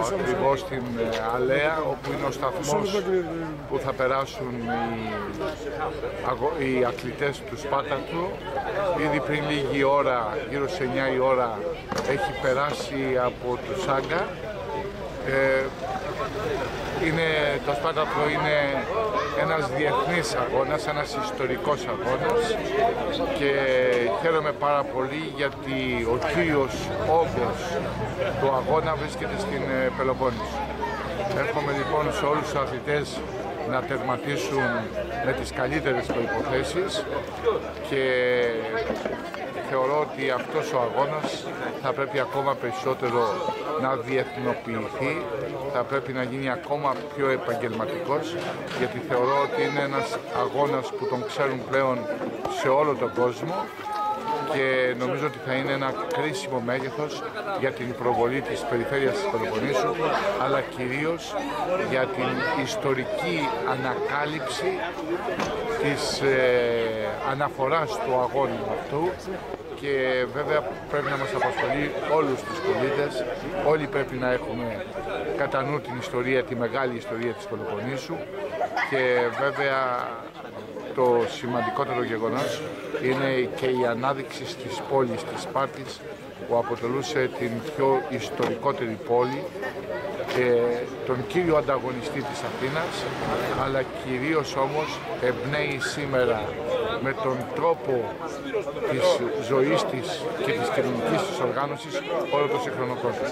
ακριβώς στην ε, Αλέα, όπου είναι ο σταθμός που θα περάσουν οι, αγω- οι αθλητές του Σπάτακου. Ήδη πριν λίγη ώρα, γύρω σε 9 η ώρα, έχει περάσει από το Σάγκα. Ε, είναι, το Σπάτακο είναι ένας διεθνής αγώνας, ένας ιστορικός αγώνας και χαίρομαι πάρα πολύ γιατί ο κύριος όγκος του αγώνα βρίσκεται στην ε, Πελοπόννησο. Εύχομαι λοιπόν σε όλους τους αθλητές να τερματίσουν με τις καλύτερες προϋποθέσεις και θεωρώ ότι αυτός ο αγώνας θα πρέπει ακόμα περισσότερο να διεθνοποιηθεί, θα πρέπει να γίνει ακόμα πιο επαγγελματικός γιατί θεωρώ ότι είναι ένας αγώνας που τον ξέρουν πλέον σε όλο τον κόσμο και νομίζω ότι θα είναι ένα κρίσιμο μέγεθος για την προβολή της περιφέρειας της Πελοποννήσου αλλά κυρίως για την ιστορική ανακάλυψη της ε, αναφοράς του αγώνα αυτού και βέβαια πρέπει να μας απασχολεί όλους τους πολίτες. Όλοι πρέπει να έχουμε κατά νου την ιστορία, τη μεγάλη ιστορία της Πελοποννήσου και βέβαια το σημαντικότερο γεγονός είναι και η ανάδειξη της πόλης της Σπάρτης που αποτελούσε την πιο ιστορικότερη πόλη και τον κύριο ανταγωνιστή της Αθήνας αλλά κυρίως όμως εμπνέει σήμερα με τον τρόπο της ζωής της και της κοινωνικής της οργάνωσης όλο το σύγχρονο κόσμο.